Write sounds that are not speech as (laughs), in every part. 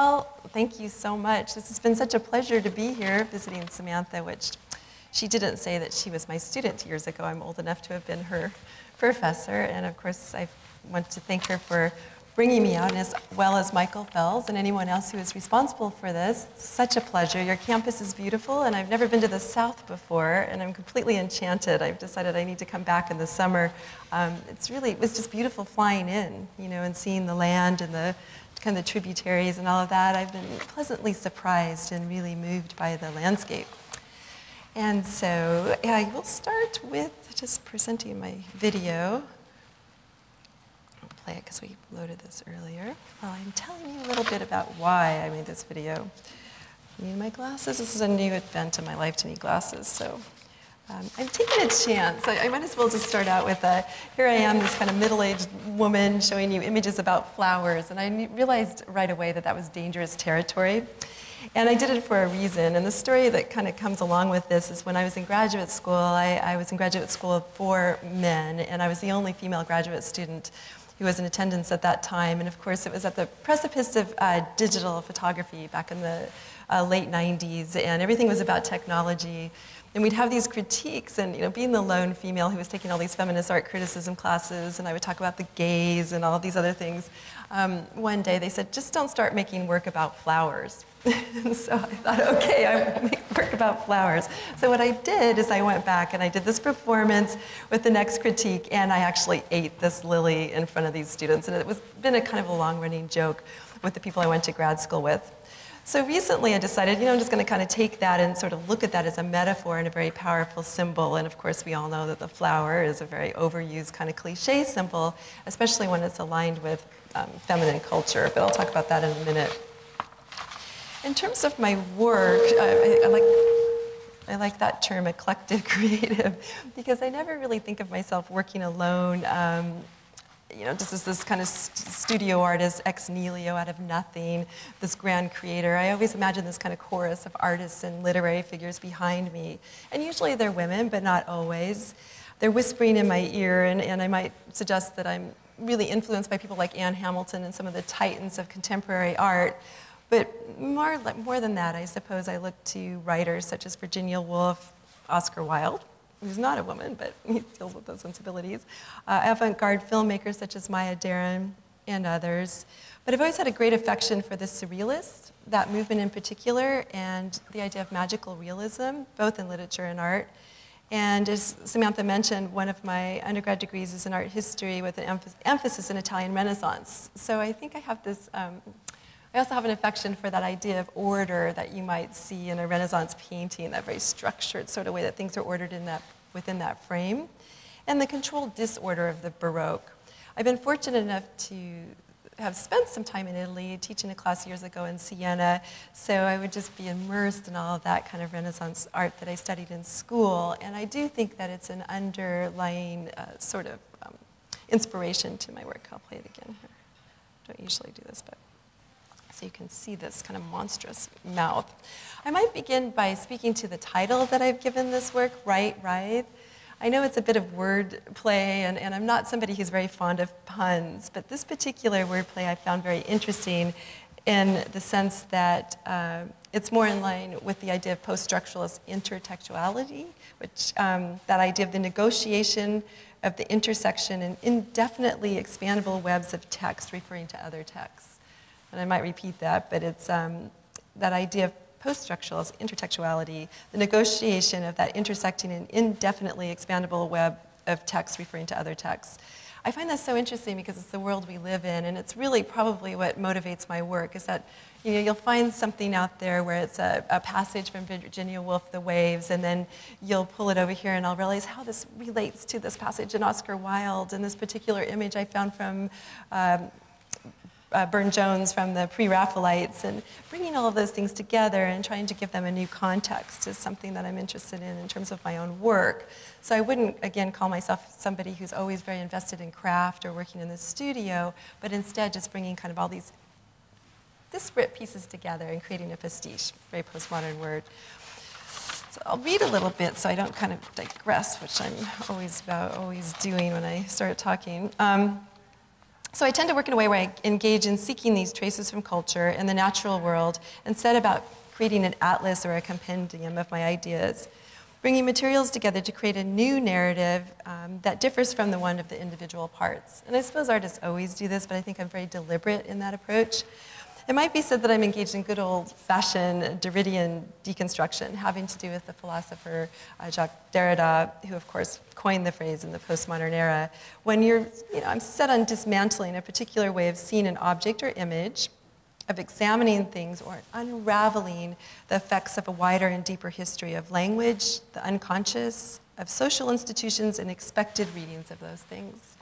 Well, thank you so much. This has been such a pleasure to be here visiting Samantha, which she didn't say that she was my student years ago. I'm old enough to have been her professor. And of course, I want to thank her for bringing me out, as well as Michael Fells and anyone else who is responsible for this. Such a pleasure. Your campus is beautiful, and I've never been to the South before, and I'm completely enchanted. I've decided I need to come back in the summer. Um, it's really, it was just beautiful flying in, you know, and seeing the land and the kind of the tributaries and all of that. I've been pleasantly surprised and really moved by the landscape. And so yeah, I will start with just presenting my video I'll play it because we loaded this earlier. Well, I'm telling you a little bit about why I made this video. I need my glasses. This is a new event in my life to need glasses, so um, I'm taking a chance. I, I, might as well just start out with a, here I am, this kind of middle-aged woman showing you images about flowers, and I realized right away that that was dangerous territory. And I did it for a reason. And the story that kind of comes along with this is when I was in graduate school, I, I was in graduate school for men, and I was the only female graduate student who was in attendance at that time. And of course, it was at the precipice of uh, digital photography back in the uh, late 90s, and everything was about technology. And we'd have these critiques, and you know, being the lone female who was taking all these feminist art criticism classes, and I would talk about the gaze and all these other things. Um, one day they said, just don't start making work about flowers. (laughs) and so I thought, okay, I will make work about flowers. So what I did is I went back and I did this performance with the next critique, and I actually ate this lily in front of these students. And it was been a kind of a long-running joke with the people I went to grad school with. So recently I decided, you know, I'm just going to kind of take that and sort of look at that as a metaphor and a very powerful symbol. And of course, we all know that the flower is a very overused kind of cliche symbol, especially when it's aligned with um, feminine culture. But I'll talk about that in a minute. In terms of my work, I, I, like I like that term, eclectic (laughs) creative, because I never really think of myself working alone. Um, you know, just as this kind of st studio artist ex nihilo out of nothing, this grand creator. I always imagine this kind of chorus of artists and literary figures behind me. And usually they're women, but not always. They're whispering in my ear, and, and I might suggest that I'm really influenced by people like Ann Hamilton and some of the titans of contemporary art. But more, more than that, I suppose I look to writers such as Virginia Woolf, Oscar Wilde, who's not a woman, but (laughs) he deals with those sensibilities, uh, avant-garde filmmakers such as Maya Deren and others. But I've always had a great affection for the surrealist, that movement in particular, and the idea of magical realism, both in literature and art. And as Samantha mentioned, one of my undergrad degrees is in art history with an emphasis in Italian Renaissance. So I think I have this um, I also have an affection for that idea of order that you might see in a Renaissance painting, that very structured sort of way that things are ordered in that, within that frame, and the controlled disorder of the Baroque. I've been fortunate enough to have spent some time in Italy teaching a class years ago in Siena, so I would just be immersed in all of that kind of Renaissance art that I studied in school. And I do think that it's an underlying uh, sort of um, inspiration to my work. I'll play it again here. Don't usually do this, but so you can see this kind of monstrous mouth. I might begin by speaking to the title that I've given this work, Write, Writhe. I know it's a bit of word play, and, and I'm not somebody who's very fond of puns, but this particular wordplay I found very interesting in the sense that uh, it's more in line with the idea of post-structuralist intertextuality, which um, that idea of the negotiation of the intersection and indefinitely expandable webs of text referring to other texts and I might repeat that, but it's um, that idea of post-structural intertextuality, the negotiation of that intersecting and indefinitely expandable web of texts referring to other texts. I find that so interesting because it's the world we live in, and it's really probably what motivates my work, is that you know, you'll find something out there where it's a, a, passage from Virginia Woolf, The Waves, and then you'll pull it over here and I'll realize how this relates to this passage in Oscar Wilde and this particular image I found from um, uh, Burne Jones from the pre-Raphaelites and bringing all of those things together and trying to give them a new context is something that I'm interested in in terms of my own work. So I wouldn't, again, call myself somebody who's always very invested in craft or working in the studio, but instead just bringing kind of all these disparate pieces together and creating a pastiche, very postmodern word. So I'll read a little bit so I don't kind of digress, which I'm always about always doing when I start talking. Um, So I tend to work in a way where I engage in seeking these traces from culture and the natural world set about creating an atlas or a compendium of my ideas, bringing materials together to create a new narrative um, that differs from the one of the individual parts. And I suppose artists always do this, but I think I'm very deliberate in that approach. It might be said that I'm engaged in good old-fashioned Derridean deconstruction, having to do with the philosopher uh, Jacques Derrida, who of course coined the phrase in the postmodern era. When you're, you know, I'm set on dismantling a particular way of seeing an object or image, of examining things or unraveling the effects of a wider and deeper history of language, the unconscious, of social institutions, and expected readings of those things.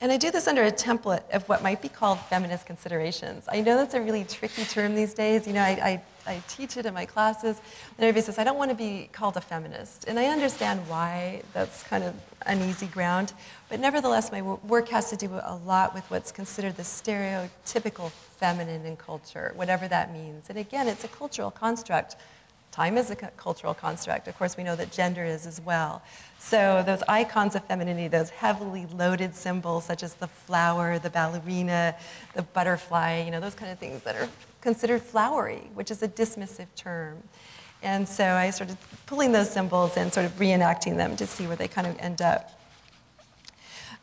And I do this under a template of what might be called feminist considerations. I know that's a really tricky term these days. You know, I, I, I, teach it in my classes, and everybody says, I don't want to be called a feminist. And I understand why that's kind of uneasy ground. But nevertheless, my work has to do a lot with what's considered the stereotypical feminine in culture, whatever that means. And again, it's a cultural construct Time is a cultural construct. Of course, we know that gender is as well. So those icons of femininity, those heavily loaded symbols such as the flower, the ballerina, the butterfly, you know, those kind of things that are considered flowery, which is a dismissive term. And so I started pulling those symbols and sort of reenacting them to see where they kind of end up.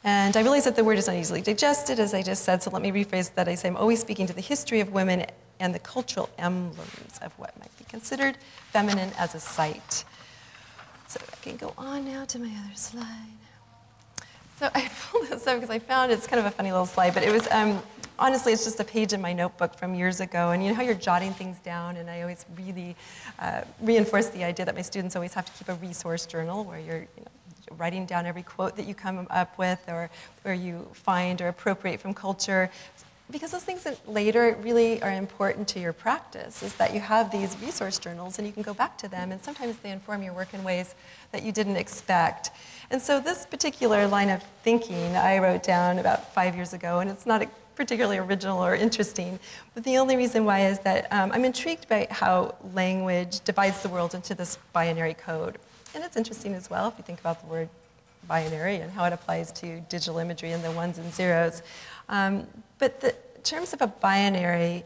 And I realize that the word is not easily digested, as I just said, so let me rephrase that. I say I'm always speaking to the history of women and the cultural emblems of what considered feminine as a site. So I can go on now to my other slide. So I pulled this up because I found it's kind of a funny little slide, but it was, um, honestly, it's just a page in my notebook from years ago. And you know how you're jotting things down, and I always really uh, reinforce the idea that my students always have to keep a resource journal where you're, you know, writing down every quote that you come up with or, or you find or appropriate from culture. Because those things that later really are important to your practice is that you have these resource journals and you can go back to them and sometimes they inform your work in ways that you didn't expect. And so this particular line of thinking I wrote down about five years ago and it's not particularly original or interesting, but the only reason why is that um, I'm intrigued by how language divides the world into this binary code. And it's interesting as well if you think about the word binary and how it applies to digital imagery and the ones and zeros. Um, but the terms of a binary,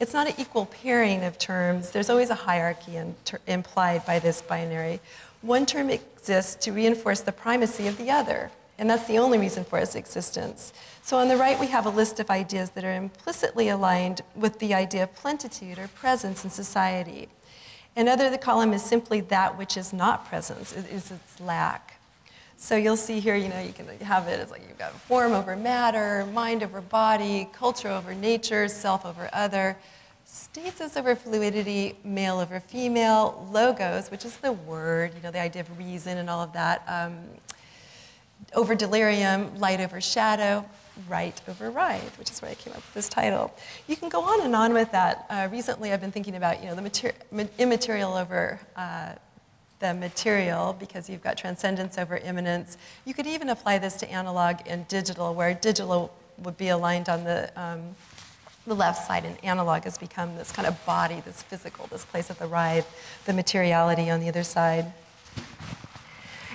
it's not an equal pairing of terms. There's always a hierarchy in implied by this binary. One term exists to reinforce the primacy of the other, and that's the only reason for its existence. So on the right, we have a list of ideas that are implicitly aligned with the idea of plentitude or presence in society. Another the column is simply that which is not presence, it is its lack. So you'll see here, you know, you can have it as like you've got form over matter, mind over body, culture over nature, self over other, stasis over fluidity, male over female, logos, which is the word, you know, the idea of reason and all of that, um, over delirium, light over shadow, write over writhe, which is where I came up with this title. You can go on and on with that. Uh, recently, I've been thinking about you know the material immaterial over uh, the material because you've got transcendence over immanence. You could even apply this to analog and digital, where digital would be aligned on the um, the left side, and analog has become this kind of body, this physical, this place of the ride, the materiality on the other side.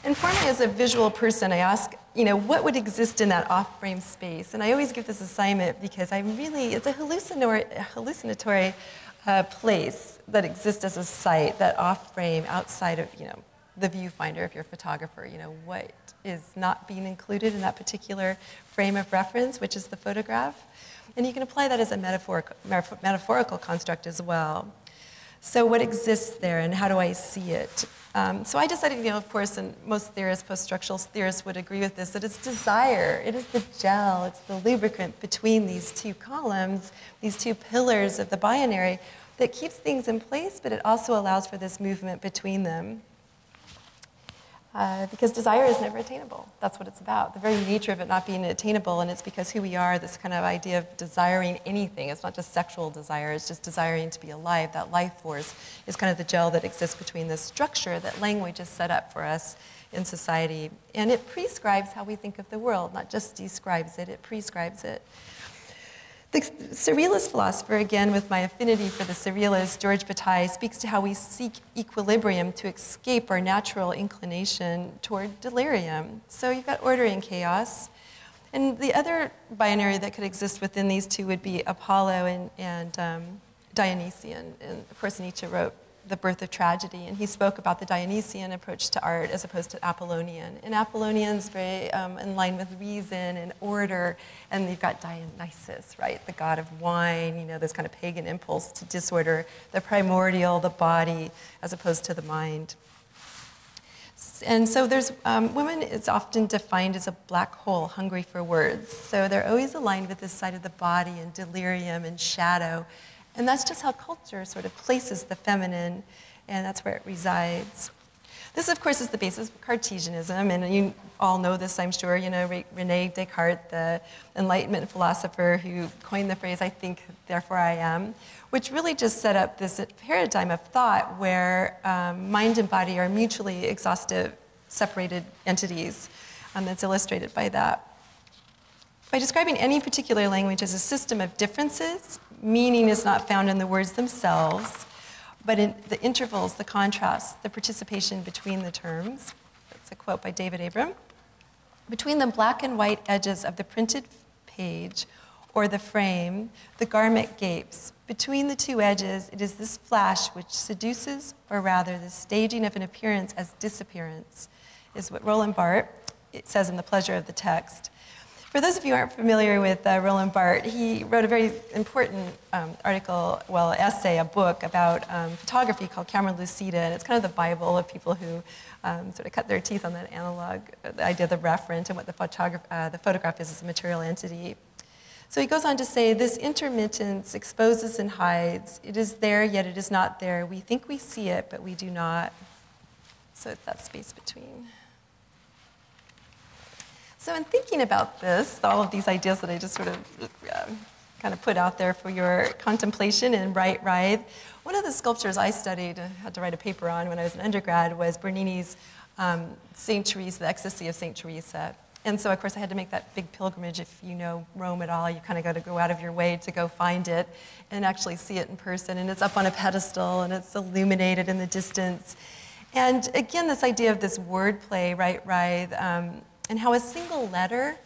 And for me as a visual person, I ask, you know, what would exist in that off-frame space? And I always give this assignment because I'm really, it's a hallucinatory, hallucinatory uh, place that exists as a site, that off-frame outside of, you know, the viewfinder if you're a photographer, you know, what is not being included in that particular frame of reference, which is the photograph. And you can apply that as a metaphorical, metaphorical construct as well. So what exists there and how do I see it? Um, so I decided, you know, of course, and most theorists, post-structural theorists would agree with this, that it's desire. It is the gel, it's the lubricant between these two columns, these two pillars of the binary that keeps things in place, but it also allows for this movement between them. Uh, because desire is never attainable. That's what it's about. The very nature of it not being attainable, and it's because who we are, this kind of idea of desiring anything. It's not just sexual desire, it's just desiring to be alive. That life force is kind of the gel that exists between this structure that language is set up for us in society. And it prescribes how we think of the world, not just describes it, it prescribes it. The surrealist philosopher, again with my affinity for the surrealist, Georges Bataille, speaks to how we seek equilibrium to escape our natural inclination toward delirium. So you've got order and chaos. And the other binary that could exist within these two would be Apollo and, and um, Dionysian. And of course, Nietzsche wrote The Birth of Tragedy, and he spoke about the Dionysian approach to art as opposed to Apollonian. And Apollonian's very um, in line with reason and order, and you've got Dionysus, right, the god of wine, you know, this kind of pagan impulse to disorder, the primordial, the body, as opposed to the mind. And so there's, um, women is often defined as a black hole hungry for words. So they're always aligned with this side of the body and delirium and shadow. And that's just how culture sort of places the feminine, and that's where it resides. This, of course, is the basis of Cartesianism, and you all know this, I'm sure. You know, Rene Descartes, the Enlightenment philosopher who coined the phrase, I think, therefore I am, which really just set up this paradigm of thought where um, mind and body are mutually exhaustive, separated entities. Um, that's illustrated by that. By describing any particular language as a system of differences, meaning is not found in the words themselves, but in the intervals, the contrasts, the participation between the terms. That's a quote by David Abram. Between the black and white edges of the printed page or the frame, the garment gapes. Between the two edges, it is this flash which seduces, or rather, the staging of an appearance as disappearance, is what Roland Barthes says in The Pleasure of the Text. For those of you who aren't familiar with uh, Roland Barthes, he wrote a very important um, article, well, essay, a book about um, photography called Camera Lucida, and it's kind of the Bible of people who um, sort of cut their teeth on that analog, the idea of the referent and what the, photograph, uh, the photograph is as a material entity. So he goes on to say, this intermittence exposes and hides. It is there, yet it is not there. We think we see it, but we do not. So it's that space between. So, in thinking about this, all of these ideas that I just sort of uh, kind of put out there for your contemplation and Write Writhe, one of the sculptures I studied, uh, had to write a paper on when I was an undergrad, was Bernini's um, St. Teresa, the Ecstasy of St. Teresa. And so, of course, I had to make that big pilgrimage. If you know Rome at all, you kind of got to go out of your way to go find it and actually see it in person. And it's up on a pedestal and it's illuminated in the distance. And again, this idea of this wordplay, right, right, um, and how a single letter,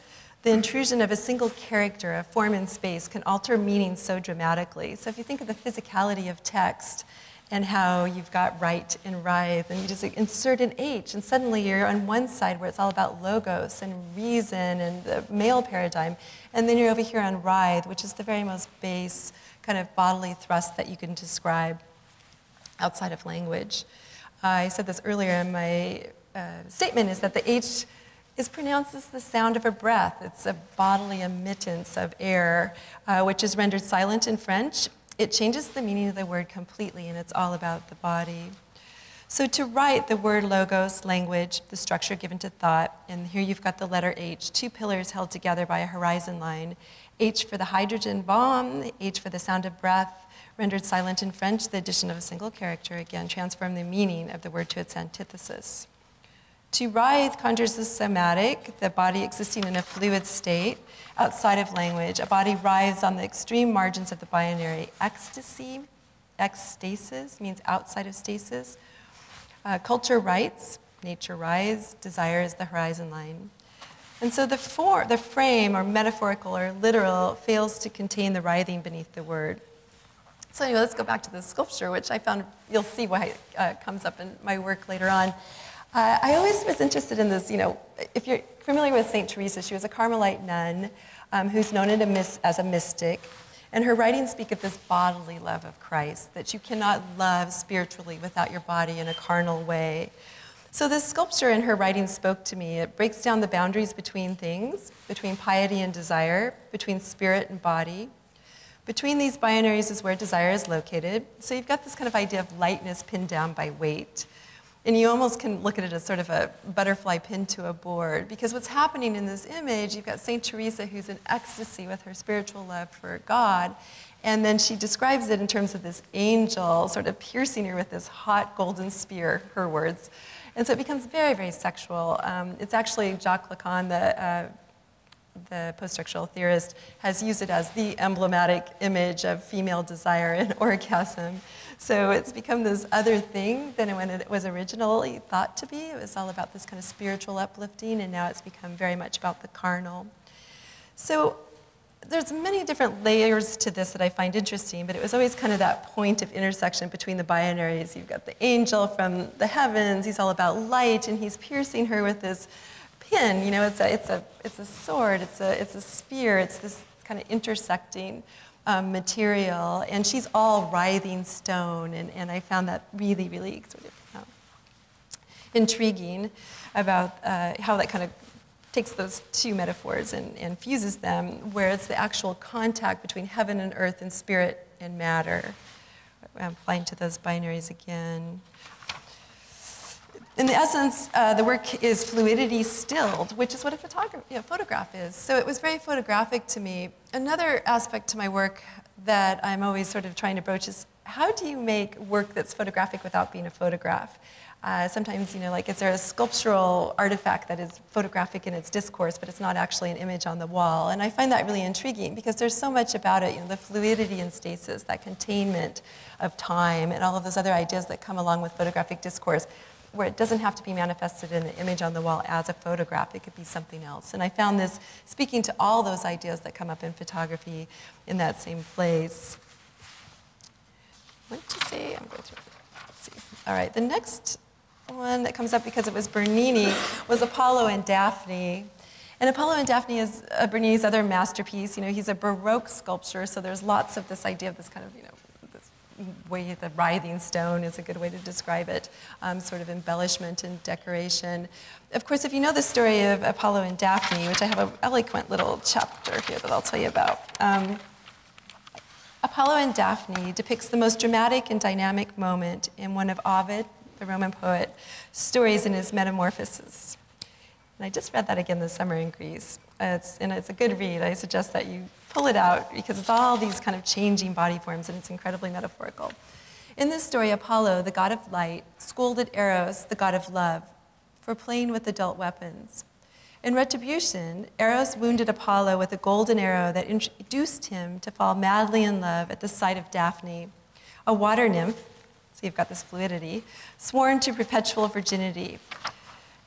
the intrusion of a single character, a form in space, can alter meaning so dramatically. So if you think of the physicality of text and how you've got write and writhe, and you just insert an H, and suddenly you're on one side where it's all about logos and reason and the male paradigm, and then you're over here on writhe, which is the very most base kind of bodily thrust that you can describe outside of language. Uh, I said this earlier in my uh, statement, is that the H is pronounced as the sound of a breath. It's a bodily emittance of air, uh, which is rendered silent in French. It changes the meaning of the word completely, and it's all about the body. So to write the word logos, language, the structure given to thought, and here you've got the letter H, two pillars held together by a horizon line. H for the hydrogen bomb, H for the sound of breath, rendered silent in French, the addition of a single character, again, transform the meaning of the word to its antithesis. To writhe conjures the somatic, the body existing in a fluid state outside of language. A body writhes on the extreme margins of the binary. Ecstasy, ecstasis, means outside of stasis. Uh, culture writes, nature writhes, desire is the horizon line. And so the, for, the frame, or metaphorical or literal, fails to contain the writhing beneath the word. So anyway, let's go back to the sculpture, which I found, you'll see why it uh, comes up in my work later on. Uh, I always was interested in this, you know, if you're familiar with St. Teresa, she was a Carmelite nun um, who's known as a mystic. And her writings speak of this bodily love of Christ, that you cannot love spiritually without your body in a carnal way. So, this sculpture in her writings spoke to me. It breaks down the boundaries between things, between piety and desire, between spirit and body. Between these binaries is where desire is located. So, you've got this kind of idea of lightness pinned down by weight. And you almost can look at it as sort of a butterfly pinned to a board. Because what's happening in this image, you've got St. Teresa who's in ecstasy with her spiritual love for God. And then she describes it in terms of this angel sort of piercing her with this hot golden spear, her words. And so it becomes very, very sexual. Um, it's actually Jacques Lacan, the, uh, the post-structural theorist, has used it as the emblematic image of female desire and (laughs) orgasm. So it's become this other thing than when it was originally thought to be. It was all about this kind of spiritual uplifting, and now it's become very much about the carnal. So there's many different layers to this that I find interesting, but it was always kind of that point of intersection between the binaries. You've got the angel from the heavens, he's all about light, and he's piercing her with this pin. You know, it's a, it's a, it's a sword, it's a, it's a spear, it's this kind of intersecting um, material, and she's all writhing stone, and, and I found that really, really sort of um, intriguing about uh, how that kind of takes those two metaphors and, and fuses them, where it's the actual contact between heaven and earth and spirit and matter. I'm applying to those binaries again. In the essence, uh, the work is fluidity stilled, which is what a photograph, photograph is. So it was very photographic to me. Another aspect to my work that I'm always sort of trying to broach is how do you make work that's photographic without being a photograph? Uh, sometimes, you know, like, is there a sculptural artifact that is photographic in its discourse, but it's not actually an image on the wall? And I find that really intriguing because there's so much about it, you know, the fluidity and stasis, that containment of time, and all of those other ideas that come along with photographic discourse, where it doesn't have to be manifested in an image on the wall as a photograph, it could be something else. And I found this speaking to all those ideas that come up in photography in that same place. What you say? I'm going through. Let's see. All right, the next one that comes up because it was Bernini was Apollo and Daphne. And Apollo and Daphne is uh, Bernini's other masterpiece. You know, he's a Baroque sculpture, so there's lots of this idea of this kind of, you know, way the writhing stone is a good way to describe it, um, sort of embellishment and decoration. Of course, if you know the story of Apollo and Daphne, which I have an eloquent little chapter here that I'll tell you about. Um, Apollo and Daphne depicts the most dramatic and dynamic moment in one of Ovid, the Roman poet, stories in his Metamorphoses. And I just read that again this summer in Greece. It's, and it's a good read. I suggest that you pull it out because it's all these kind of changing body forms and it's incredibly metaphorical. In this story, Apollo, the god of light, scolded Eros, the god of love, for playing with adult weapons. In retribution, Eros wounded Apollo with a golden arrow that induced him to fall madly in love at the sight of Daphne, a water nymph so you've got this fluidity, sworn to perpetual virginity,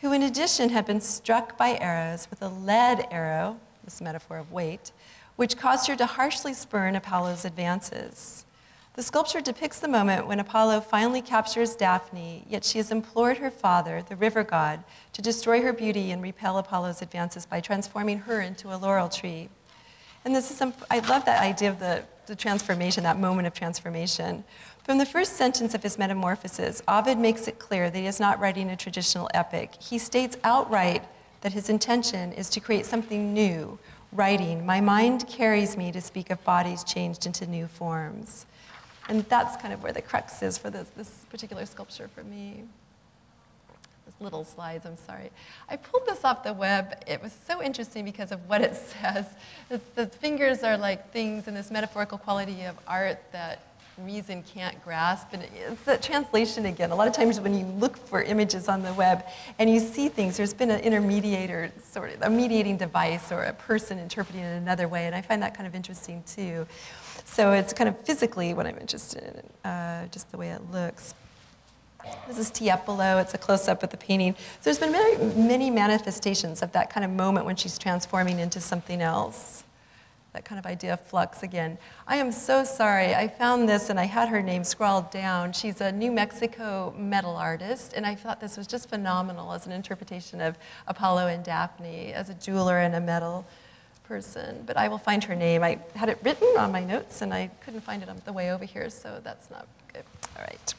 who in addition had been struck by Eros with a lead arrow, this metaphor of weight, which caused her to harshly spurn Apollo's advances. The sculpture depicts the moment when Apollo finally captures Daphne, yet she has implored her father, the river god, to destroy her beauty and repel Apollo's advances by transforming her into a laurel tree. And this is, I love that idea of the, the transformation, that moment of transformation. From the first sentence of his Metamorphoses, Ovid makes it clear that he is not writing a traditional epic. He states outright that his intention is to create something new, writing, My mind carries me to speak of bodies changed into new forms. And that's kind of where the crux is for this, this particular sculpture for me. This little slides, I'm sorry. I pulled this off the web. It was so interesting because of what it (laughs) says. the fingers are like things in this metaphorical quality of art that reason can't grasp. And it's that translation again. A lot of times when you look for images on the web and you see things, there's been an intermediator, sort of a mediating device or a person interpreting it another way. And I find that kind of interesting too. So it's kind of physically what I'm interested in, uh, just the way it looks. This is Tiepolo. It's a close-up of the painting. So there's been many, many manifestations of that kind of moment when she's transforming into something else that kind of idea of flux again. I am so sorry. I found this and I had her name scrawled down. She's a New Mexico metal artist, and I thought this was just phenomenal as an interpretation of Apollo and Daphne as a jeweler and a metal person. But I will find her name. I had it written on my notes and I couldn't find it on the way over here, so that's not good. All right.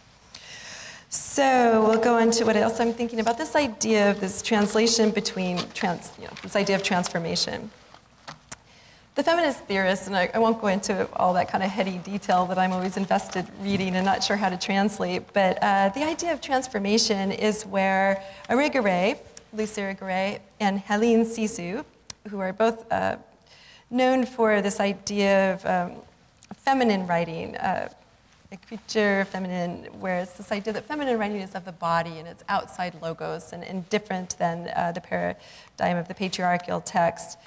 So we'll go into what else I'm thinking about this idea of this translation between trans, you know, this idea of transformation. The feminist theorists, and I, I, won't go into all that kind of heady detail that I'm always invested reading and not sure how to translate, but uh, the idea of transformation is where Irigaray, Luce Irigaray, and Helene Cixous, who are both uh, known for this idea of um, feminine writing, uh, écriture féminine, where it's this idea that feminine writing is of the body and it's outside logos and, and different than uh, the paradigm of the patriarchal text.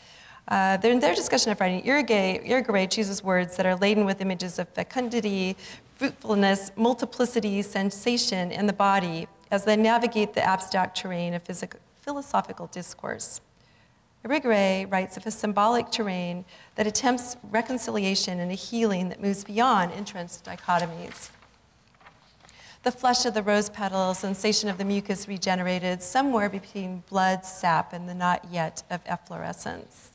Uh, in their discussion of writing, Irigaray chooses words that are laden with images of fecundity, fruitfulness, multiplicity, sensation, and the body as they navigate the abstract terrain of philosophical discourse. Irigaray writes of a symbolic terrain that attempts reconciliation and a healing that moves beyond entrenched dichotomies. The flesh of the rose petals, sensation of the mucus regenerated, somewhere between blood, sap, and the not yet of efflorescence.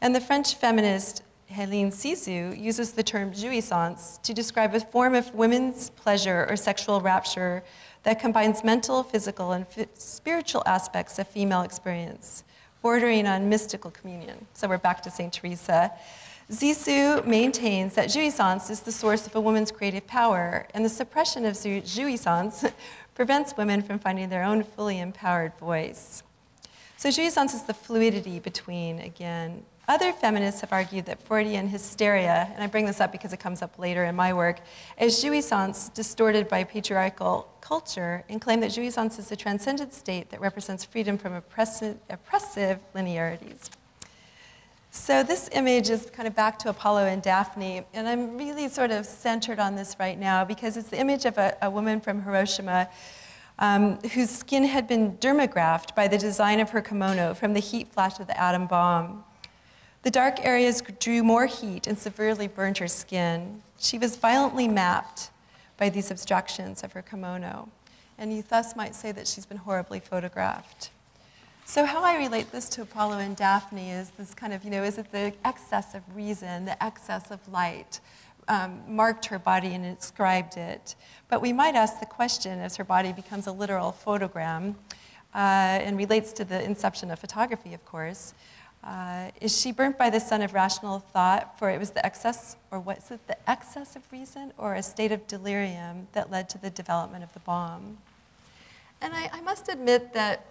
And the French feminist Hélène Cixous uses the term jouissance to describe a form of women's pleasure or sexual rapture that combines mental, physical, and spiritual aspects of female experience, bordering on mystical communion. So we're back to St. Teresa. Cixous maintains that jouissance is the source of a woman's creative power, and the suppression of jouissance (laughs) prevents women from finding their own fully empowered voice. So jouissance is the fluidity between, again, other feminists have argued that Freudian hysteria, and I bring this up because it comes up later in my work, is jouissance distorted by patriarchal culture and claim that jouissance is a transcendent state that represents freedom from oppressive, oppressive linearities. So this image is kind of back to Apollo and Daphne, and I'm really sort of centered on this right now because it's the image of a, a woman from Hiroshima um, whose skin had been dermographed by the design of her kimono from the heat flash of the atom bomb. The dark areas drew more heat and severely burned her skin. She was violently mapped by these obstructions of her kimono, and you thus might say that she's been horribly photographed. So how I relate this to Apollo and Daphne is this kind of, you know, is it the excess of reason, the excess of light, um, marked her body and inscribed it. But we might ask the question as her body becomes a literal photogram uh, and relates to the inception of photography, of course. Uh, is she burnt by the sun of rational thought, for it was the excess, or was it the excess of reason, or a state of delirium that led to the development of the bomb? And I, I must admit that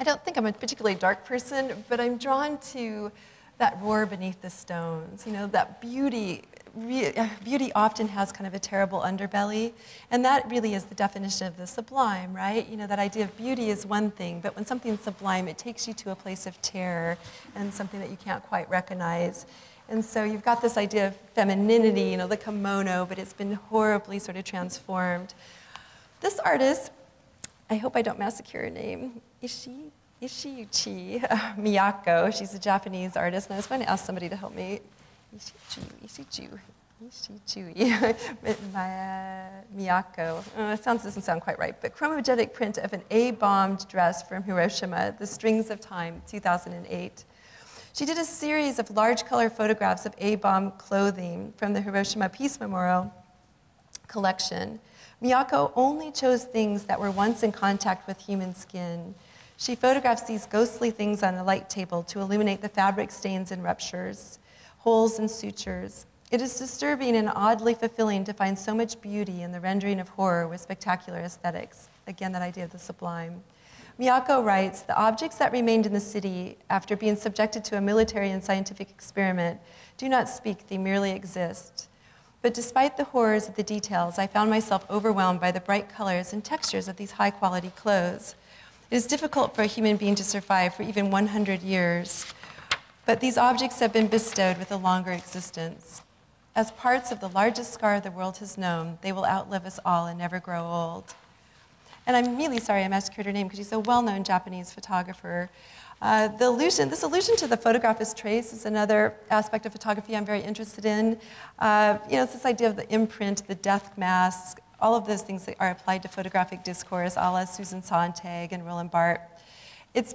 I don't think I'm a particularly dark person, but I'm drawn to that roar beneath the stones, you know, that beauty beauty often has kind of a terrible underbelly, and that really is the definition of the sublime, right? You know, that idea of beauty is one thing, but when something's sublime, it takes you to a place of terror and something that you can't quite recognize. And so you've got this idea of femininity, you know, the kimono, but it's been horribly sort of transformed. This artist, I hope I don't massacre her name, Ishi, Ishiuchi uh, (laughs) Miyako. She's a Japanese artist, and I was going to ask somebody to help me Ishichu, Ishichu, Maya Miyako. Uh, it sounds, doesn't sound quite right, but chromogenic print of an A-bombed dress from Hiroshima, The Strings of Time, 2008. She did a series of large color photographs of A-bomb clothing from the Hiroshima Peace Memorial collection. Miyako only chose things that were once in contact with human skin. She photographs these ghostly things on a light table to illuminate the fabric stains and ruptures holes and sutures. It is disturbing and oddly fulfilling to find so much beauty in the rendering of horror with spectacular aesthetics. Again, that idea of the sublime. Miyako writes The objects that remained in the city after being subjected to a military and scientific experiment do not speak, they merely exist. But despite the horrors of the details, I found myself overwhelmed by the bright colors and textures of these high quality clothes. It is difficult for a human being to survive for even 100 years. But these objects have been bestowed with a longer existence. As parts of the largest scar the world has known, they will outlive us all and never grow old. And I'm really sorry I massacred her name because she's a well-known Japanese photographer. Uh, the illusion, this allusion to the photograph as trace is another aspect of photography I'm very interested in. Uh, you know, it's this idea of the imprint, the death mask, all of those things that are applied to photographic discourse, a la Susan Sontag and Roland Barthes. It's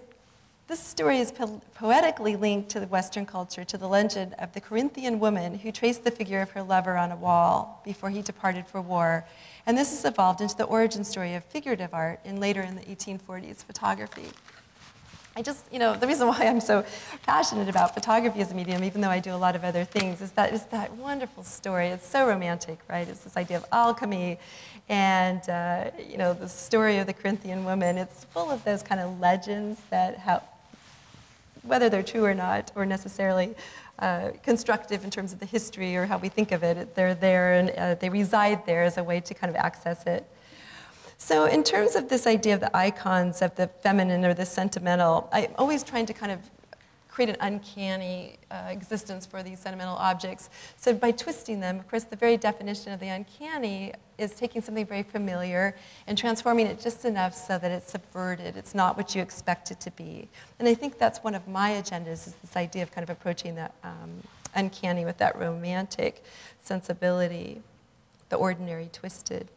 this story is po poetically linked to the Western culture, to the legend of the Corinthian woman who traced the figure of her lover on a wall before he departed for war. And this has evolved into the origin story of figurative art and later in the 1840s photography. I just, you know, the reason why I'm so passionate about photography as a medium, even though I do a lot of other things, is that is that wonderful story. It's so romantic, right? It's this idea of alchemy and, uh, you know, the story of the Corinthian woman. It's full of those kind of legends that have whether they're true or not, or necessarily uh, constructive in terms of the history or how we think of it. They're there and uh, they reside there as a way to kind of access it. So, in terms of this idea of the icons of the feminine or the sentimental, I'm always trying to kind of create an uncanny uh, existence for these sentimental objects. So by twisting them, of course, the very definition of the uncanny is taking something very familiar and transforming it just enough so that it's subverted. It's not what you expect it to be. And I think that's one of my agendas is this idea of kind of approaching that um, uncanny with that romantic sensibility, the ordinary twisted.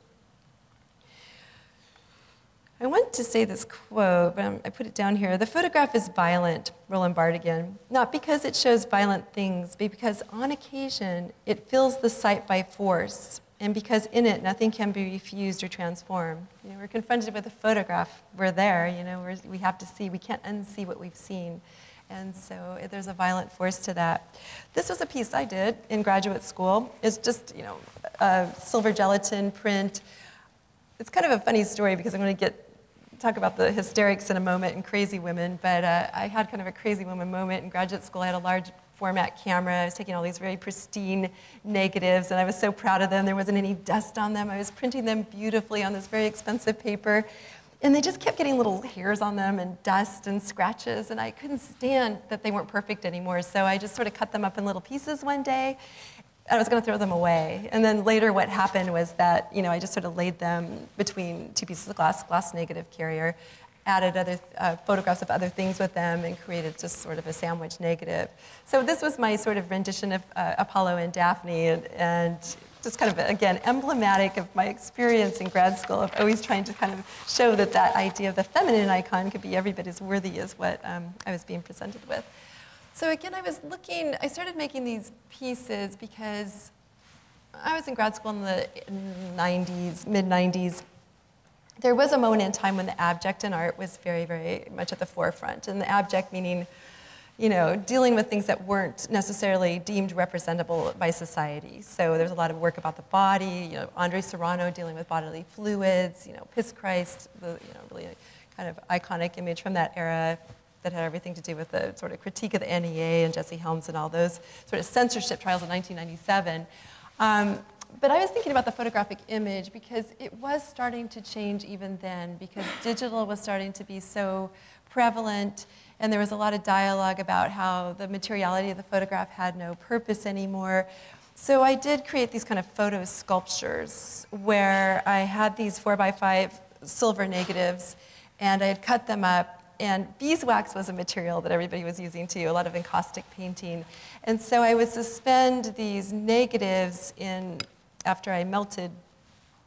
I want to say this quote, but I put it down here. The photograph is violent, Roland Barthes again, not because it shows violent things, but because on occasion it fills the sight by force, and because in it nothing can be refused or transformed. You know, we're confronted with a photograph, we're there, you know, we have to see, we can't unsee what we've seen. And so eh, there's a violent force to that. This was a piece I did in graduate school. It's just, you know, a silver gelatin print. It's kind of a funny story because I'm going to get talk about the hysterics in a moment and crazy women, but uh, I had kind of a crazy woman moment in graduate school. I had a large format camera. I was taking all these very pristine negatives, and I was so proud of them. There wasn't any dust on them. I was printing them beautifully on this very expensive paper. And they just kept getting little hairs on them and dust and scratches, and I couldn't stand that they weren't perfect anymore. So I just sort of cut them up in little pieces one day, I was going to throw them away. And then later, what happened was that you know I just sort of laid them between two pieces of glass, glass negative carrier, added other uh, photographs of other things with them, and created just sort of a sandwich negative. So this was my sort of rendition of uh, Apollo and Daphne, and, and just kind of again emblematic of my experience in grad school of always trying to kind of show that that idea of the feminine icon could be every bit as worthy as what um, I was being presented with. So again, I was looking, I started making these pieces because I was in grad school in the 90s, mid 90s. There was a moment in time when the abject in art was very, very much at the forefront. And the abject meaning, you know, dealing with things that weren't necessarily deemed representable by society. So there's a lot of work about the body, you know, Andre Serrano dealing with bodily fluids, you know, Piss Christ, the, you know, really kind of iconic image from that era that had everything to do with the sort of critique of the NEA and Jesse Helms and all those sort of censorship trials in 1997. Um, but I was thinking about the photographic image because it was starting to change even then because digital was starting to be so prevalent and there was a lot of dialogue about how the materiality of the photograph had no purpose anymore. So I did create these kind of photo sculptures where I had these four by five silver negatives and I had cut them up and beeswax was a material that everybody was using too, a lot of encaustic painting. And so I would suspend these negatives in, after I melted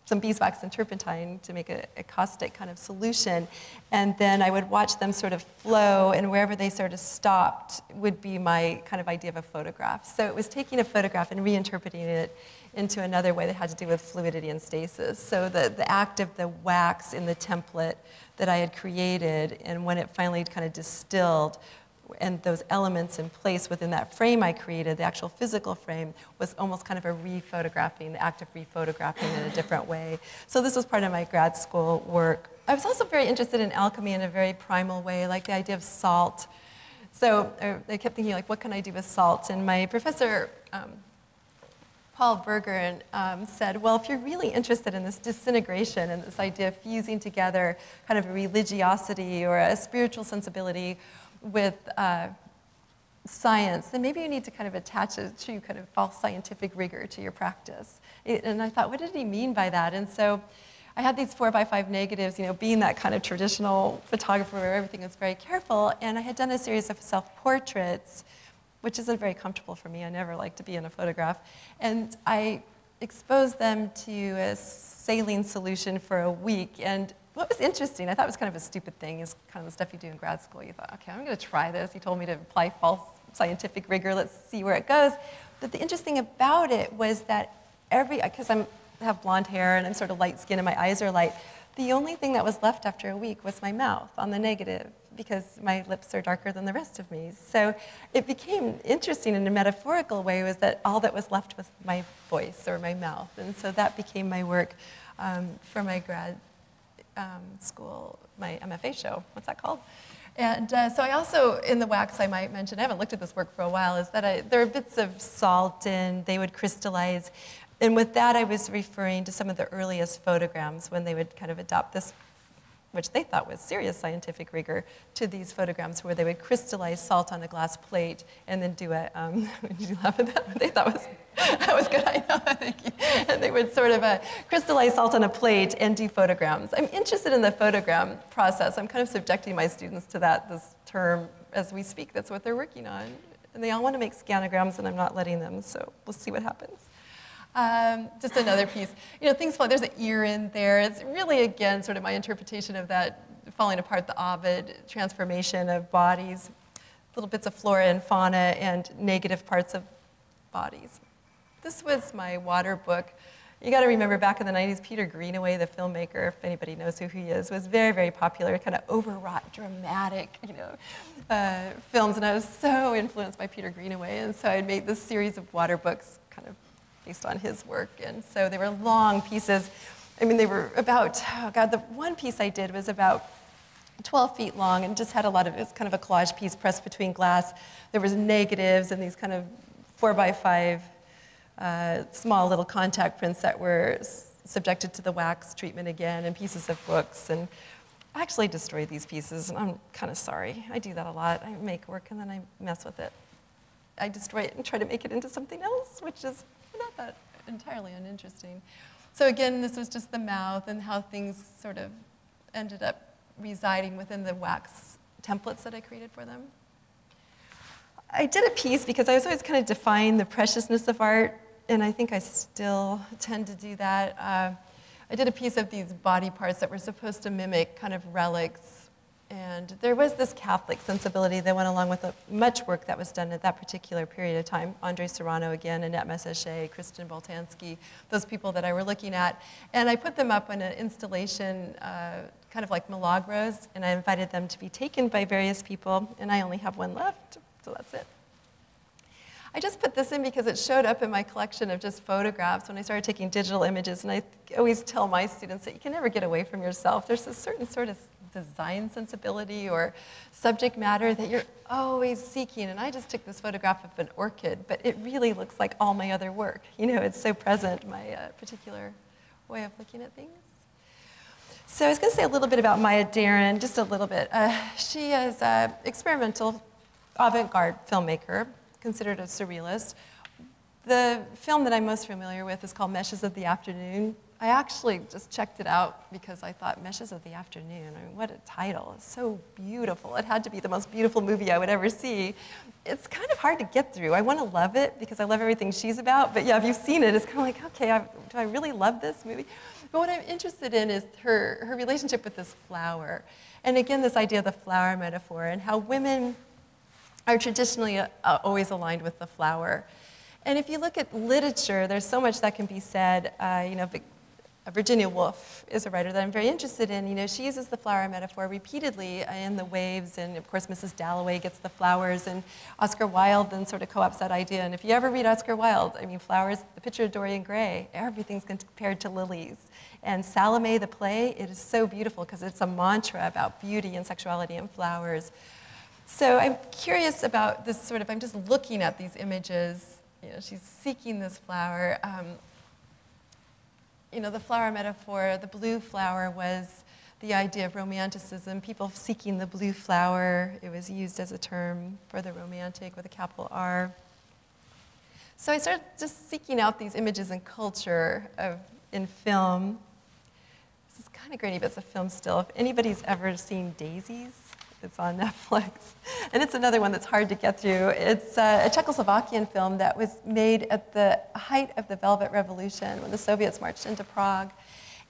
some beeswax and turpentine to make a, a caustic kind of solution. And then I would watch them sort of flow, and wherever they sort of stopped would be my kind of idea of a photograph. So it was taking a photograph and reinterpreting it into another way that had to do with fluidity and stasis. So the, the act of the wax in the template that I had created, and when it finally kind of distilled, and those elements in place within that frame I created, the actual physical frame, was almost kind of a re-photographing, the act of re-photographing in a different way. So this was part of my grad school work. I was also very interested in alchemy in a very primal way, like the idea of salt. So I kept thinking, like, what can I do with salt? And my professor, um, Paul Berger um, said, well, if you're really interested in this disintegration and this idea of fusing together kind of a religiosity or a spiritual sensibility with uh, science, then maybe you need to kind of attach a true kind of false scientific rigor to your practice. It, and I thought, what did he mean by that? And so I had these four by five negatives, you know, being that kind of traditional photographer where everything was very careful, and I had done a series of self-portraits which isn't very comfortable for me. I never like to be in a photograph. And I exposed them to a saline solution for a week. And what was interesting, I thought it was kind of a stupid thing, is kind of the stuff you do in grad school. You thought, okay, I'm going to try this. He told me to apply false scientific rigor. Let's see where it goes. But the interesting about it was that every, because I have blonde hair and I'm sort of light skinned and my eyes are light, the only thing that was left after a week was my mouth on the negative because my lips are darker than the rest of me. So it became interesting in a metaphorical way was that all that was left was my voice or my mouth. And so that became my work um, for my grad um, school, my MFA show. What's that called? And uh, so I also, in the wax, I might mention, I haven't looked at this work for a while, is that I, there are bits of salt and they would crystallize. And with that, I was referring to some of the earliest photograms when they would kind of adopt this which they thought was serious scientific rigor, to these photograms where they would crystallize salt on a glass plate and then do a, um, (laughs) did you laugh at that? They thought was, that was good, I know. (laughs) And they would sort of uh, crystallize salt on a plate and do photograms. I'm interested in the photogram process. I'm kind of subjecting my students to that this term as we speak. That's what they're working on. And they all want to make scanograms and I'm not letting them, so we'll see what happens. Um, just another piece. You know, things fall, there's an ear in there. It's really, again, sort of my interpretation of that falling apart, the Ovid transformation of bodies, little bits of flora and fauna, and negative parts of bodies. This was my water book. You got to remember back in the 90s, Peter Greenaway, the filmmaker, if anybody knows who he is, was very, very popular, kind of overwrought, dramatic, you know, uh, films. And I was so influenced by Peter Greenaway. And so I made this series of water books, kind of based on his work. And so they were long pieces. I mean, they were about, oh God, the one piece I did was about 12 feet long and just had a lot of, it was kind of a collage piece pressed between glass. There was negatives and these kind of four by five uh, small little contact prints that were subjected to the wax treatment again and pieces of books. And I actually destroyed these pieces and I'm kind of sorry. I do that a lot. I make work and then I mess with it. I destroy it and try to make it into something else, which is that entirely uninteresting. So again, this was just the mouth and how things sort of ended up residing within the wax templates that I created for them. I did a piece because I was always kind of defying the preciousness of art, and I think I still tend to do that. Uh, I did a piece of these body parts that were supposed to mimic kind of relics and there was this Catholic sensibility that went along with much work that was done at that particular period of time. Andre Serrano again, Annette Messager, Christian Boltanski, those people that I were looking at. And I put them up in an installation, uh, kind of like Milagros, and I invited them to be taken by various people, and I only have one left, so that's it. I just put this in because it showed up in my collection of just photographs when I started taking digital images. And I always tell my students that you can never get away from yourself. There's a certain sort of design sensibility or subject matter that you're always seeking. And I just took this photograph of an orchid, but it really looks like all my other work. You know, it's so present, my uh, particular way of looking at things. So I was going to say a little bit about Maya Deren, just a little bit. Uh, she is an experimental avant-garde filmmaker, considered a surrealist. The film that I'm most familiar with is called Meshes of the Afternoon. I actually just checked it out because I thought Meshes of the Afternoon, I mean, what a title. It's so beautiful. It had to be the most beautiful movie I would ever see. It's kind of hard to get through. I want to love it because I love everything she's about, but yeah, if you've seen it, it's kind of like, okay, I, do I really love this movie? But what I'm interested in is her, her relationship with this flower. And again, this idea of the flower metaphor and how women are traditionally uh, always aligned with the flower. And if you look at literature, there's so much that can be said. Uh, you know, Virginia Woolf is a writer that I'm very interested in. You know, she uses the flower metaphor repeatedly in the waves, and of course, Mrs. Dalloway gets the flowers, and Oscar Wilde then sort of co-opts that idea. And if you ever read Oscar Wilde, I mean, flowers, the picture of Dorian Gray, everything's compared to lilies. And Salome, the play, it is so beautiful because it's a mantra about beauty and sexuality and flowers. So I'm curious about this sort of, I'm just looking at these images. You know, she's seeking this flower. Um, you know, the flower metaphor, the blue flower was the idea of romanticism, people seeking the blue flower. It was used as a term for the romantic with a capital R. So I started just seeking out these images in culture of, in film. This is kind of grainy, but it's a film still. If anybody's ever seen Daisies, it's on (laughs) Netflix. And it's another one that's hard to get through. It's uh, a Czechoslovakian film that was made at the height of the Velvet Revolution when the Soviets marched into Prague.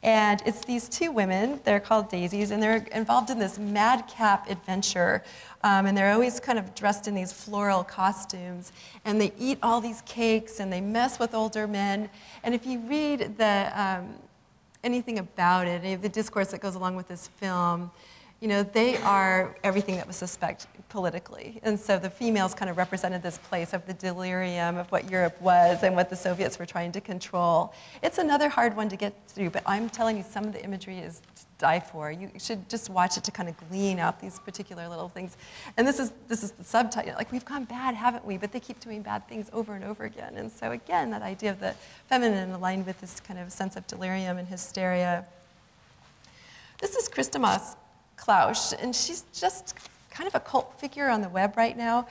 And it's these two women, they're called daisies, and they're involved in this madcap adventure. Um, and they're always kind of dressed in these floral costumes. And they eat all these cakes and they mess with older men. And if you read the, um, anything about it, any of the discourse that goes along with this film, you know, they are everything that was suspect politically. And so the females kind of represented this place of the delirium of what Europe was and what the Soviets were trying to control. It's another hard one to get through, but I'm telling you, some of the imagery is to die for. You should just watch it to kind of glean out these particular little things. And this is, this is the subtitle. Like, we've gone bad, haven't we? But they keep doing bad things over and over again. And so, again, that idea of the feminine aligned with this kind of sense of delirium and hysteria. This is Kristamas Klousch, and she's just kind of a cult figure on the web right now.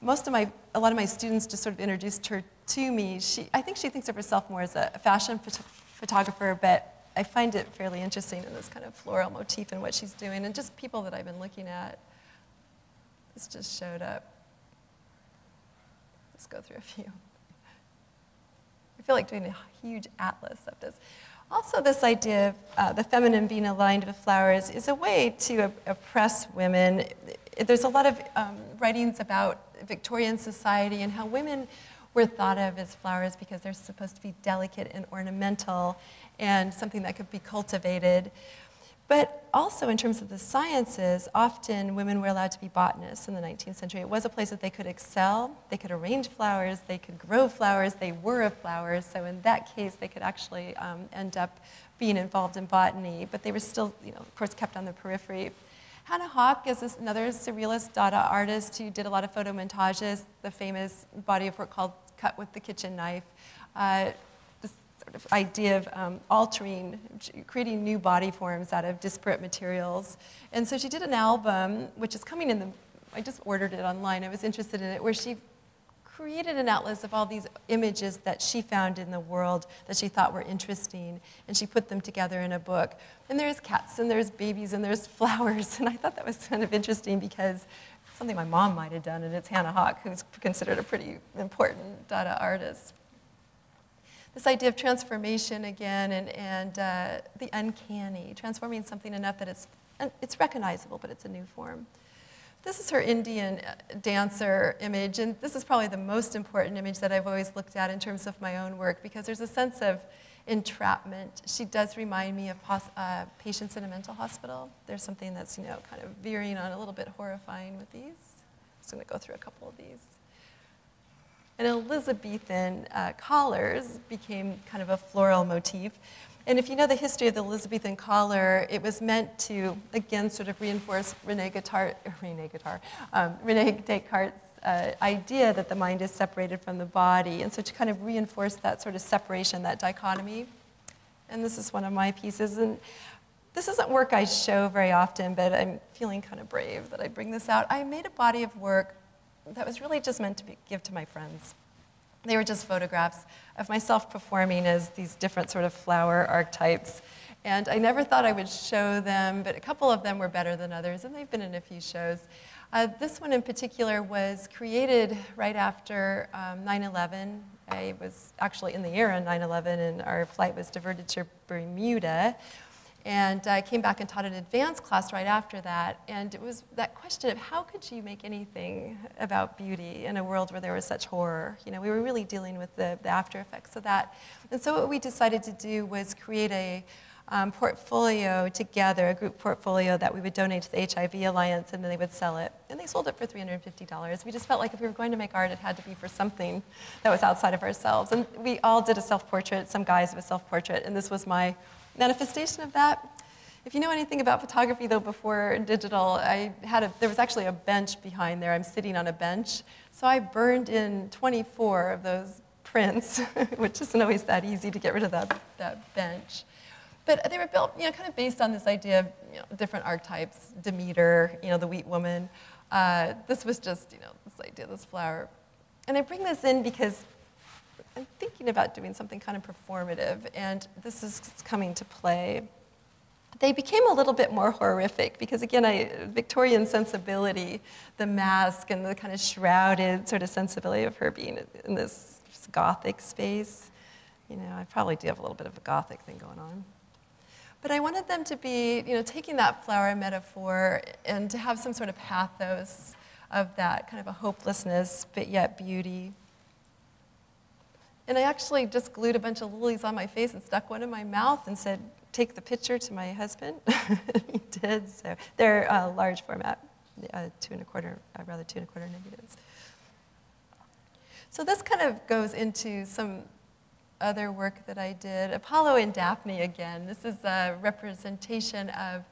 Most of my, a lot of my students just sort of introduced her to me. She, I think she thinks of herself more as a fashion phot photographer, but I find it fairly interesting in this kind of floral motif and what she's doing, and just people that I've been looking at. This just showed up. Let's go through a few. I feel like doing a huge atlas of this. Also, this idea of uh, the feminine being aligned with flowers is a way to oppress women. There's a lot of um, writings about Victorian society and how women were thought of as flowers because they're supposed to be delicate and ornamental and something that could be cultivated. But also, in terms of the sciences, often women were allowed to be botanists in the 19th century. It was a place that they could excel, they could arrange flowers, they could grow flowers, they were of flowers. So, in that case, they could actually um, end up being involved in botany, but they were still, you know, of course, kept on the periphery. Hannah Höch is this, another surrealist Dada artist who did a lot of photo montages, the famous body of work called Cut with the Kitchen Knife. Uh, sort of idea of um, altering, creating new body forms out of disparate materials. And so she did an album, which is coming in the, I just ordered it online, I was interested in it, where she created an atlas of all these images that she found in the world that she thought were interesting, and she put them together in a book. And there's cats, and there's babies, and there's (laughs) flowers, and I thought that was kind of interesting because something my mom might have done, and it's Hannah Höch, who's considered a pretty important Dada artist this idea of transformation again and, and uh, the uncanny, transforming something enough that it's, it's recognizable, but it's a new form. This is her Indian uh, dancer image, and this is probably the most important image that I've always looked at in terms of my own work because there's a sense of entrapment. She does remind me of uh, patients in a mental hospital. There's something that's, you know, kind of veering on a little bit horrifying with these. I'm just going to go through a couple of these. And Elizabethan uh, collars became kind of a floral motif. And if you know the history of the Elizabethan collar, it was meant to, again, sort of reinforce Rene, Rene, um, Rene Descartes' uh, idea that the mind is separated from the body. And so to kind of reinforce that sort of separation, that dichotomy. And this is one of my pieces. And this isn't work I show very often, but I'm feeling kind of brave that I bring this out. I made a body of work that was really just meant to be, give to my friends. They were just photographs of myself performing as these different sort of flower archetypes. And I never thought I would show them, but a couple of them were better than others, and they've been in a few shows. Uh, this one in particular was created right after 9-11. Um, I was actually in the air on 9-11, and our flight was diverted to Bermuda. And I came back and taught an advanced class right after that. And it was that question of how could you make anything about beauty in a world where there was such horror? You know, we were really dealing with the, the after effects of that. And so what we decided to do was create a um, portfolio together, a group portfolio that we would donate to the HIV Alliance and then they would sell it. And they sold it for $350. We just felt like if we were going to make art, it had to be for something that was outside of ourselves. And we all did a self-portrait, some guys have a self-portrait, and this was my manifestation of that. If you know anything about photography, though, before digital, I had a, there was actually a bench behind there. I'm sitting on a bench. So I burned in 24 of those prints, (laughs) which isn't always that easy to get rid of that, that bench. But they were built, you know, kind of based on this idea of you know, different archetypes, Demeter, you know, the wheat woman. Uh, this was just, you know, this idea, this flower. And I bring this in because I'm thinking about doing something kind of performative, and this is coming to play. They became a little bit more horrific because, again, I, Victorian sensibility, the mask and the kind of shrouded sort of sensibility of her being in this gothic space. You know, I probably do have a little bit of a gothic thing going on. But I wanted them to be, you know, taking that flower metaphor and to have some sort of pathos of that kind of a hopelessness, but yet beauty. And I actually just glued a bunch of lilies on my face and stuck one in my mouth and said, take the picture to my husband. (laughs) he did, so they're uh, large format, uh, two and a quarter, uh, rather two and a quarter negatives. So this kind of goes into some other work that I did. Apollo and Daphne again. This is a representation of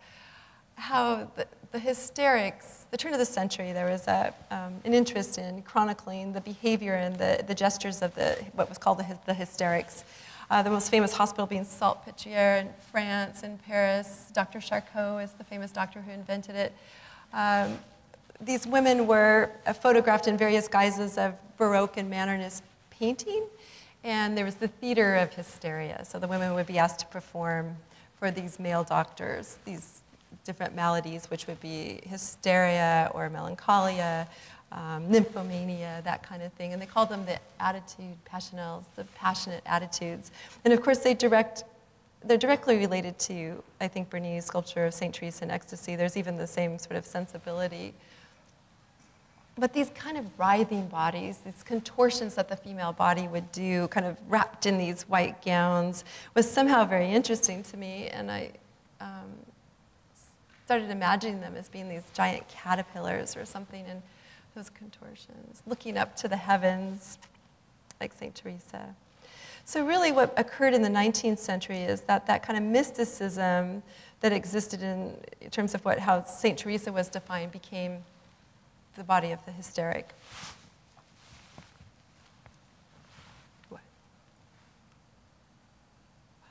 how the, the hysterics, the turn of the century, there was a, um, an interest in chronicling the behavior and the, the gestures of the, what was called the, the hysterics. Uh, the most famous hospital being Salpêtrière in France and Paris. Dr. Charcot is the famous doctor who invented it. Um, these women were uh, photographed in various guises of Baroque and Modernist painting, and there was the theater of hysteria. So the women would be asked to perform for these male doctors, these different maladies, which would be hysteria or melancholia, um, nymphomania, that kind of thing. And they called them the attitude passionnels, the passionate attitudes. And of course, they direct, they're directly related to, I think, Bernini's sculpture of St. Teresa in Ecstasy. There's even the same sort of sensibility. But these kind of writhing bodies, these contortions that the female body would do, kind of wrapped in these white gowns, was somehow very interesting to me. And I um, started imagining them as being these giant caterpillars or something in those contortions, looking up to the heavens, like St. Teresa. So, really, what occurred in the 19th century is that that kind of mysticism that existed in, in terms of what, how St. Teresa was defined became the body of the hysteric. What? What?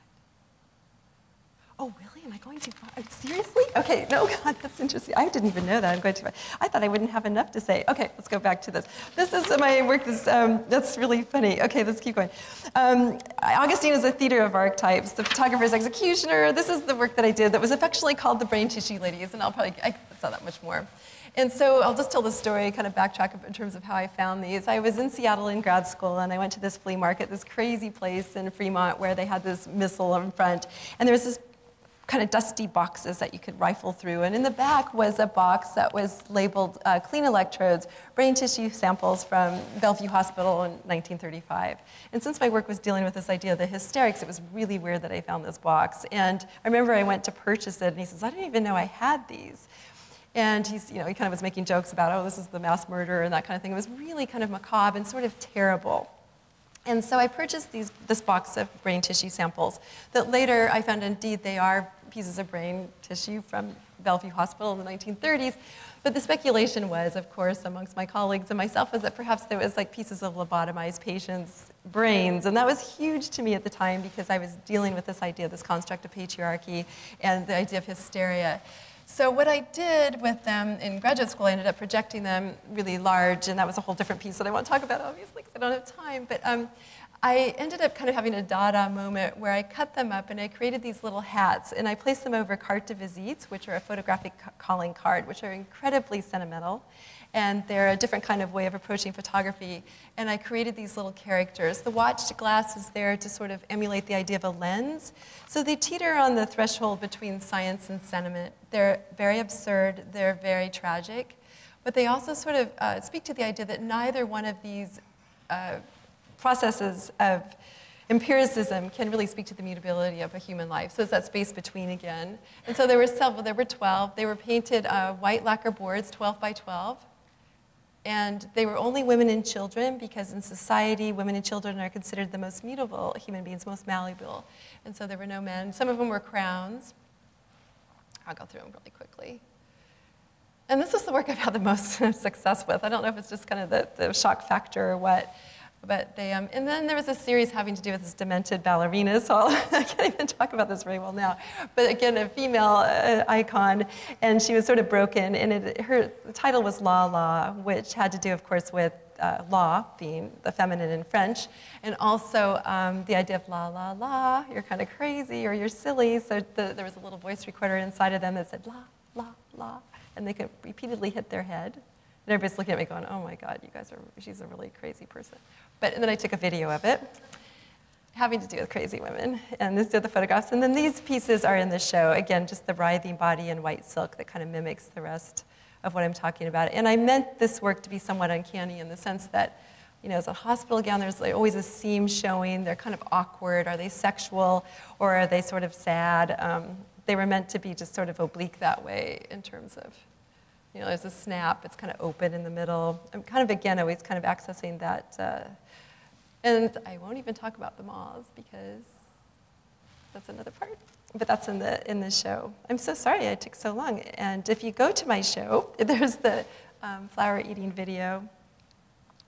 Oh, really? Am I going too far? Uh, seriously? Okay, no, (laughs) God, that's interesting. I didn't even know that. I'm going too far. I thought I wouldn't have enough to say. Okay, let's go back to this. This is my work. This, um, that's really funny. Okay, let's keep going. Um, Augustine is a theater of archetypes, the photographer's executioner. This is the work that I did that was affectionately called the Brain Tissue Ladies, and I'll probably, I saw that much more. And so I'll just tell the story, kind of backtrack in terms of how I found these. I was in Seattle in grad school, and I went to this flea market, this crazy place in Fremont where they had this missile in front. And there was this kind of dusty boxes that you could rifle through. And in the back was a box that was labeled uh, clean electrodes, brain tissue samples from Bellevue Hospital in 1935. And since my work was dealing with this idea of the hysterics, it was really weird that I found this box. And I remember I went to purchase it, and he says, I didn't even know I had these. And he's, you know, he kind of was making jokes about, oh, this is the mass murder and that kind of thing. It was really kind of macabre and sort of terrible. And so I purchased these, this box of brain tissue samples that later I found indeed they are pieces of brain tissue from Bellevue Hospital in the 1930s. But the speculation was, of course, amongst my colleagues and myself, was that perhaps there was like pieces of lobotomized patients' brains. And that was huge to me at the time because I was dealing with this idea, this construct of patriarchy and the idea of hysteria. So what I did with them in graduate school, I ended up projecting them really large, and that was a whole different piece that I won't talk about, obviously, because I don't have time. But um, I ended up kind of having a Dada moment where I cut them up and I created these little hats, and I placed them over carte de visites, which are a photographic calling card, which are incredibly sentimental and they're a different kind of way of approaching photography. And I created these little characters. The watched glass is there to sort of emulate the idea of a lens. So they teeter on the threshold between science and sentiment. They're very absurd, they're very tragic, but they also sort of uh, speak to the idea that neither one of these uh, processes of empiricism can really speak to the mutability of a human life. So it's that space between again. And so there were several, there were 12. They were painted uh, white lacquer boards, 12 by 12 and they were only women and children because in society, women and children are considered the most mutable human beings, most malleable. And so there were no men. Some of them were crowns. I'll go through them really quickly. And this is the work I've had the most (laughs) success with. I don't know if it's just kind of the, the shock factor or what. But they, um, and then there was a series having to do with this demented ballerina, so (laughs) I can't even talk about this very well now. But again, a female uh, icon, and she was sort of broken, and it, her title was La La, which had to do, of course, with uh, law being the feminine in French, and also um, the idea of la la la, you're kind of crazy or you're silly. So the, there was a little voice recorder inside of them that said la la la, and they could repeatedly hit their head. And everybody's looking at me going, oh my God, you guys are, she's a really crazy person. But and then I took a video of it, having to do with crazy women. And these are the photographs. And then these pieces are in the show. Again, just the writhing body in white silk that kind of mimics the rest of what I'm talking about. And I meant this work to be somewhat uncanny in the sense that, you know, as a hospital gown, there's always a seam showing. They're kind of awkward. Are they sexual or are they sort of sad? Um, they were meant to be just sort of oblique that way in terms of you know, there's a snap, it's kind of open in the middle. I'm kind of, again, always kind of accessing that. Uh, and I won't even talk about the moths because that's another part. But that's in the, in the show. I'm so sorry I took so long. And if you go to my show, (laughs) there's the um, flower eating video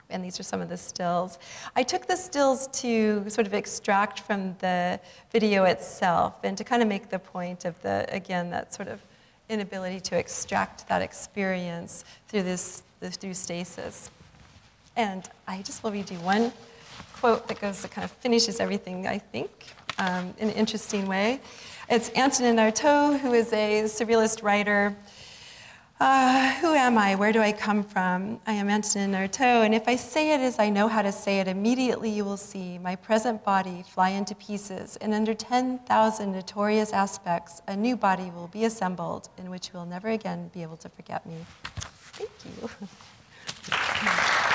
and these are some of the stills. I took the stills to sort of extract from the video itself and to kind of make the point of the, again, that sort of inability to extract that experience through this, through stasis. And I just will read you one quote that goes, that kind of finishes everything, I think, um, in an interesting way. It's Antonin Artaud, who is a surrealist writer uh, who am I? Where do I come from? I am Antonin Artaud, and if I say it as I know how to say it, immediately you will see my present body fly into pieces, and under 10,000 notorious aspects, a new body will be assembled in which you will never again be able to forget me. Thank you. (laughs)